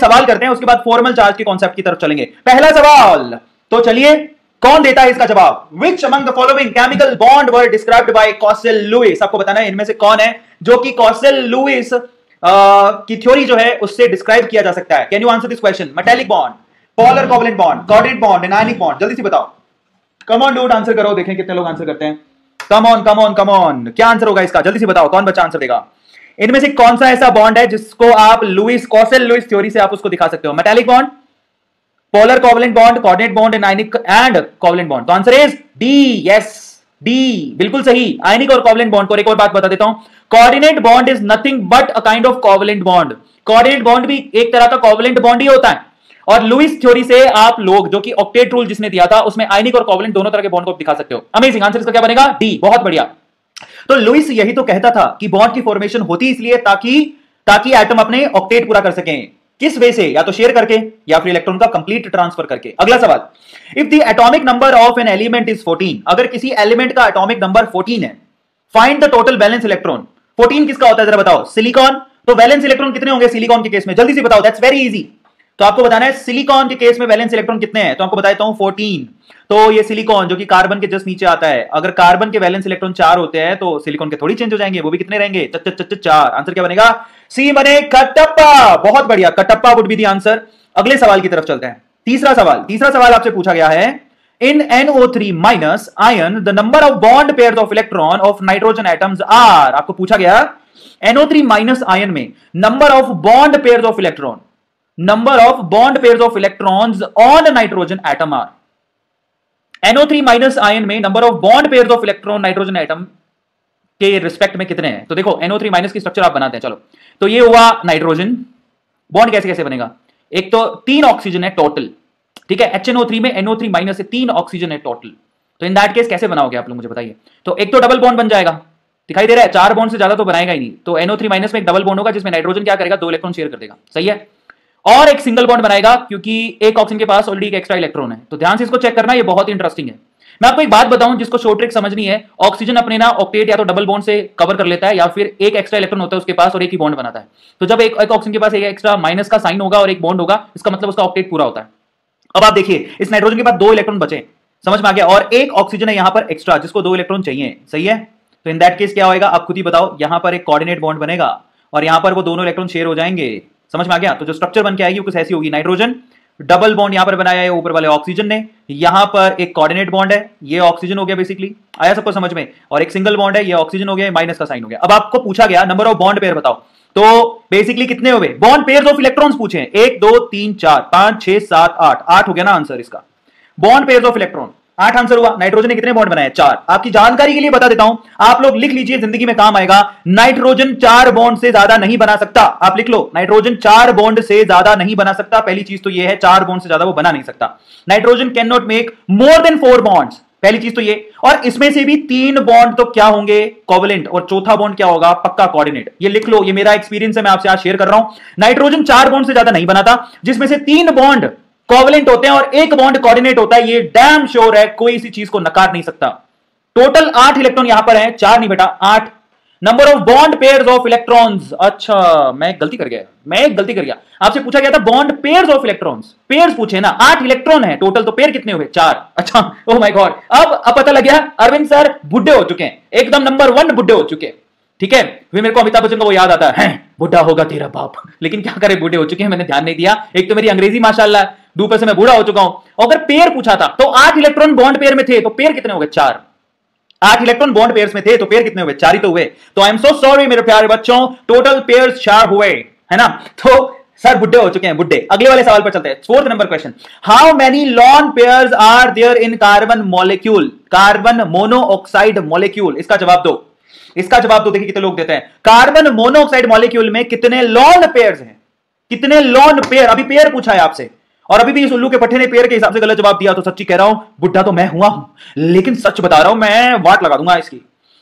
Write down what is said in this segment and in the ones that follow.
सवाल करते हैं, उसके बाद फॉर्मल चार्ज के कॉन्सेप्ट की तरफ़ चलेंगे। पहला सवाल तो चलिए, कौन देता है इसका जवाब? Which among the following chemical bond were described by Kossel Lewis आपको बताना है, इनमें से कौन है, जो कि कॉसेल लुइस की थ्योरी जो है, उससे डिस्क्राइब किया जा सकता है। Can you answer this question metallic bond polar covalent bond coordinate bond anionic bond जल्दी से बताओ। कम ऑन डूड आंसर करो, देखें कितने लोग आंसर करते हैं। Come on come on come on क्या आंसर होगा इसका? जल्दी से बताओ, कौन बच्चा आंसर देगा? इनमें से कौन सा ऐसा बॉन्ड है जिसको आप लुइस कॉसेल लुइस थ्योरी से आप उसको दिखा सकते हो? Metallic bond polar covalent bond coordinate bond and ionic and covalent bond तो answer is D yes D बिल्कुल सही। आयनिक और कोवलेंट बॉन्ड को एक और बात बता देता हूँ। Coordinate bond is nothing but a kind of covalent bond coordinate bond भी एक तरह का कोवलेंट बॉन्ड ही होता है। और लुइस थ्योरी से आप लोग, जो कि ऑक्टेट रूल जिसने दिया था, उसमें आयनिक और कोवलेंट दोनों तरह के बॉन्ड को दिखा सकते हो। अमेजिंग आंसर इसका क्या बनेगा? डी बहुत बढ़िया। तो लुइस यही तो कहता था कि बॉन्ड की फॉर्मेशन होती इसलिए ताकि ताकि एटम अपने ऑक्टेट पूरा कर सकें। किस वे से? या तो शेयर करके, या फिर इलेक्ट्रॉन का कंप्लीट ट्रांसफ़र करके। अगला सवाल। If the atomic number of an element is 14 अगर किसी एलिमेंट का एटॉमिक नंबर 14 है find the total valence electron 14 किसका होता है? जरा बताओ। सिलिकॉन तो बैलेंस इलेक्ट्रॉन कितने होंगे सिलिकॉन के केस में? जल्दी से बताओ। दैट्स वेरी इजी तो आपको बताना है सिलिकॉन के केस में वैलेंस इलेक्ट्रॉन कितने हैं? तो आपको बताता हूँ 14 तो ये सिलिकॉन जो कि कार्बन के जस्ट नीचे आता है, अगर कार्बन के वैलेंस इलेक्ट्रॉन चार होते हैं तो सिलिकॉन के थोड़ी चेंज हो जाएँगे, वो भी कितने रहेंगे? चार। आंसर क्या बनेगा? सी बने कटप्पा। बहुत बढ़िया। Kattappa would be the answer अगले सवाल की तरफ़ चलते हैं। तीसरा सवाल। तीसरा सवाल आपसे पूछा गया है। In NO3 minus ion the number of bond pair of electron of nitrogen atoms are आपको पूछा गया NO3 माइनस आयन में number of bond pair of electron number of bond pairs of electrons on a nitrogen atom are NO3 minus ion में number of bond pair of electron nitrogen atom के respect में कितने हैं? तो देखो NO3 minus की structure आप बनाते हैं, चलो। तो ये हुआ नाइट्रोजन बॉन्ड कैसे कैसे बनेगा? एक तो तीन ऑक्सीजन है टोटल ठीक है? HNO3 में NO3 माइनस से तीन ऑक्सीजन है टोटल तो इन दैट केस कैसे बनाओगे आप लोग, मुझे बताइए? तो एक तो डबल बॉन्ड बन जाएगा। दिखाई दे रहा है, चार बॉन्ड से ज़्यादा तो बनाएगा ही नहीं। तो NO3 माइनस में एक डबल बॉन्ड होगा, जिसमें नाइट्रोजन क्या करेगा? दो इलेक्ट्रॉन शेयर कर देगा। सही है? और एक सिंगल बॉन्ड बनाएगा क्योंकि एक ऑक्सीजन के पास ऑलरेडी एक एक्स्ट्रा इलेक्ट्रॉन है। तो ध्यान से इसको चेक करना ये बहुत इंटरेस्टिंग है। मैं आपको एक बात बताऊँ जिसको शॉर्ट ट्रिक समझनी है ऑक्सीजन अपने ना ऑक्टेट या तो डबल बॉन्ड से कवर कर लेता है या फिर एक एक्स्ट्रा इलेक्ट्रॉन होता है उसके पास और एक ही बॉन्ड बनाता है। तो जब एक, ऑक्सीजन के पास एक एक्स्ट्रा माइनस का साइन होगा और एक बॉन्ड होगा इसका मतलब उसका ऑक्टेट पूरा होता है। अब आप देखिए इस नाइट्रोजन के पास दो इलेक्ट्रॉन बचे। समझ में आ गया? और एक ऑक्सीजन है यहाँ पर एक्स्ट्रा जिसको दो इलेक्ट्रॉन चाहिए। सही है? तो इन दैट केस क्या होगा आप खुद ही बताओ यहाँ पर एक कोऑर्डिनेट बॉन्ड बनेगा और यहाँ पर वो दोनों इलेक्ट्रॉन शेयर हो जाएँगे। समझ में आ गया? तो जो स्ट्रक्चर बन के आएगी वो कुछ ऐसी होगी। नाइट्रोजन डबल बॉन्ड यहाँ पर बनाया है, ऊपर वाले ऑक्सीजन ने। यहाँ पर एक कोऑर्डिनेट बॉन्ड है, ये ऑक्सीजन हो गया बेसिकली आया सबको समझ में? और एक सिंगल बॉन्ड है, ये ऑक्सीजन हो गया माइनस का साइन हो गया। अब आपको पूछा गया नंबर ऑफ़ बॉन्ड पेयर बताओ। तो बेसिकली कितने हो गए बॉन्ड पेयर ऑफ़ इलेक्ट्रॉन्स पूछे। एक, दो, तीन, चार, पाँच, छह, सात, आठ। आठ हो गया ना आंसर इसका। बॉन्ड पेयर ऑफ़ इलेक्ट्रॉन आठ आंसर हुआ, नाइट्रोजन ने कितने बॉन्ड बनाए? चार। आपकी जानकारी के लिए बता देता हूँ, आप लोग लिख लीजिए, ज़िंदगी में काम आएगा। नाइट्रोजन चार बॉन्ड से ज़्यादा नहीं बना सकता। आप लिख लो, नाइट्रोजन चार बॉन्ड से ज़्यादा नहीं बना सकता। पहली चीज़ तो यह है, चार बॉन्ड से ज़्यादा वो बना नहीं सकता। Nitrogen can not make more than four bonds पहली चीज़ तो ये। और इसमें से भी तीन बॉन्ड तो क्या होंगे? कोवलेंट और चौथा बॉन्ड क्या होगा? पक्का कोऑर्डिनेट ये लिख लो, ये मेरा एक्सपीरियंस है, मैं आपसे आज शेयर कर रहा हूँ। नाइट्रोजन चार बॉन्ड से ज़्यादा नहीं बनाता, जिसमें से तीन बॉन्ड कोवलेंट होते हैं और एक बॉन्ड कोऑर्डिनेट होता है। ये डैम श्योर है, कोई इसी चीज़ को नकार नहीं सकता। टोटल आठ इलेक्ट्रॉन यहाँ पर है, चार नहीं बेटा, आठ। Number of bond pair of electrons अच्छा मैं गलती कर गया। मैं एक गलती कर गया। आपसे पूछा गया था bond pair of electrons pair पूछे ना, आठ इलेक्ट्रॉन है। टोटल तो पेयर कितने हुए? चार। अच्छा ओह माय गॉड अब अब पता लग गया, अरविंद सर बुढ़े हो चुके हैं। एकदम नंबर वन बुढ़े हो चुके ठीक है? फिर मेरे को अमिताभ बच्चन का वो याद आता है। बुढ़ा होगा तेरा बाप। लेकिन क्या करे, बूढ़े हो चुके हैं, मैंने ध्यान नहीं दिया। एक तो मेरी अंग्रेज़ी माशाल्लाह दूपर से मैं बूढ़ा हो चुका हूँ। अगर पेयर पूछा था तो आठ इलेक्ट्रॉन बॉन्ड पेयर में थे तो पेयर कितने हो गए चार। आठ इलेक्ट्रॉन बॉन्ड पेयर में थे तो पेयर कितने हुए चार ही तो हुए। तो आई एम सो सॉरी मेरे प्यारे बच्चों टोटल पेयर चार हुए, है ना? तो सर बुढ़े हो चुके हैं, बुढ़े। अगले वाले सवाल पर चलते हैं। Fourth number question how many lone pairs are there in carbon molecule carbon monoxide molecule इसका जवाब दो। इसका जवाब दो, देखिए कितने लोग देते हैं। कार्बन मोनोऑक्साइड मॉलिक्यूल में कितने लॉन पेयर्स हैं? कितने लॉन पेयर अभी पेयर पूछा है आपसे। और अभी भी इस उल्लू के पट्टे ने पेड़ के हिसाब से गलत जवाब दिया तो सच्ची कह रहा हूँ, बुढ़ा तो मैं हुआ हूँ, लेकिन सच बता रहा हूँ, मैं वाट लगा दूँगा इसकी।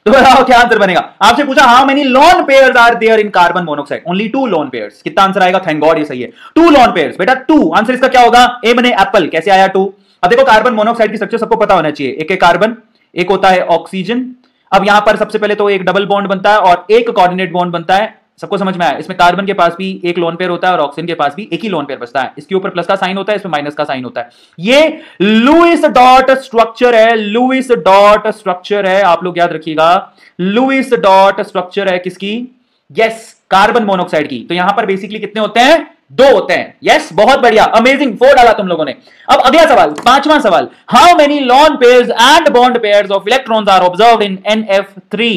तो बताओ क्या आंसर बनेगा? आपसे पूछा how many lone pair are there in carbon monoxide only two lone pair कितना आंसर आएगा? थैंक गॉड ये सही है। टू लॉन पेयर बेटा टू आंसर इसका क्या होगा? ए बने एप्पल कैसे आया टू अब देखो कार्बन मोनोक्साइड की स्ट्रक्चर सबको पता होना चाहिए। एक एक कार्बन एक होता है ऑक्सीजन अब यहाँ पर सबसे पहले तो एक डबल बॉन्ड बनता है और एक कोऑर्डिनेट बॉन्ड बनता है। सबको समझ में आया? इसमें कार्बन के पास भी एक लोन पेयर होता है और ऑक्सीजन के पास भी एक ही लोन पेयर बचता है। इसके ऊपर प्लस का साइन होता है, इसमें माइनस का साइन होता है। ये लुइस डॉट स्ट्रक्चर है लुइस डॉट स्ट्रक्चर है। आप लोग याद रखिएगा लुइस डॉट स्ट्रक्चर है किसकी? यस कार्बन मोनोक्साइड की। तो यहाँ पर बेसिकली कितने होते हैं? दो होते हैं। यस बहुत बढ़िया अमेजिंग फोर डाला तुम लोगों ने। अब अगला सवाल, पांचवा सवाल how many lone pairs and bond pairs of electrons are observe in N F three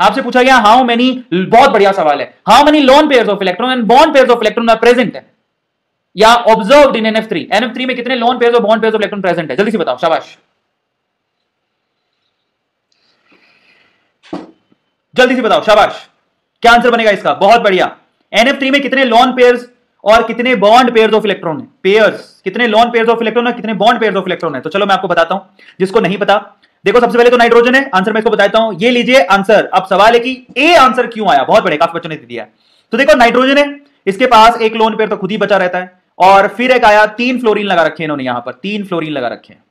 आपसे पूछा गया हाउ मेनी बहुत बढ़िया सवाल है। How many lone pairs of electron and bond pairs of electron are present है या observe in NF three NF three में कितने lone pairs of bond pairs of electron present है? जल्दी से बताओ, शाबाश। जल्दी से बताओ, शाबाश। क्या आंसर बनेगा इसका? बहुत बढ़िया। एनएफ थ्री में कितने लॉन पेयर और कितने बॉन्ड पेयर्स ऑफ़ इलेक्ट्रॉन है? पेयर्स कितने लॉन पेयर ऑफ़ इलेक्ट्रॉन है कितने बॉन्ड पेयर ऑफ़ इलेक्ट्रॉन है? तो चलो मैं आपको बताता हूँ। जिसको नहीं पता देखो, सबसे पहले तो नाइट्रोजन है। आंसर मैं इसको बताता हूँ। ये लीजिए आंसर। अब सवाल है कि ए आंसर क्यों आया? बहुत बड़े, काफ़ी बच्चों ने दिया। तो देखो, नाइट्रोजन है। इसके पास एक लोन पेयर तो खुद ही बचा रहता है। और फिर एक आया, तीन फ्लोरीन लगा रखे इन्होंने यहाँ पर। तीन फ्लोरीन लगा रखे हैं।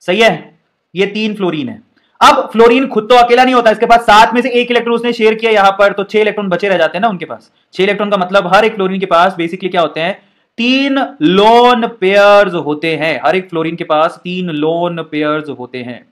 सही है? ये तीन फ्लोरीन है। अब फ्लोरीन खुद तो अकेला नहीं होता। इसके पास सात में से एक इलेक्ट्रॉन उसने शेयर किया यहाँ पर। तो छह इलेक्ट्रॉन बचे रह जाते हैं ना उनके पास। छह इलेक्ट्रॉन का मतलब हर एक फ्लोरीन के पास बेसिकली क्या होते हैं? तीन लोन पेयर्स होते हैं। हर एक फ्लोरीन के पास तीन लोन पेयर्स होते हैं।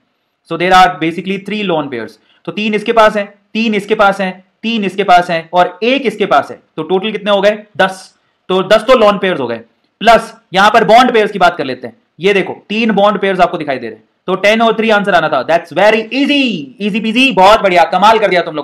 So there are basically three lone pairs तो तीन इसके पास है, तीन इसके पास है, तीन इसके पास है और एक इसके पास है। तो टोटल कितने हो गए? दस। तो दस तो लोन पेयर्स हो गए। प्लस यहाँ पर बॉन्ड पेयर्स की बात कर लेते हैं। ये देखो, तीन बॉन्ड पेयर्स आपको दिखाई दे रहे हैं। तो टेन और थ्री आंसर आना था। That's very easy easy peasy बहुत बढ़िया, कमाल कर दिया तुम लोगों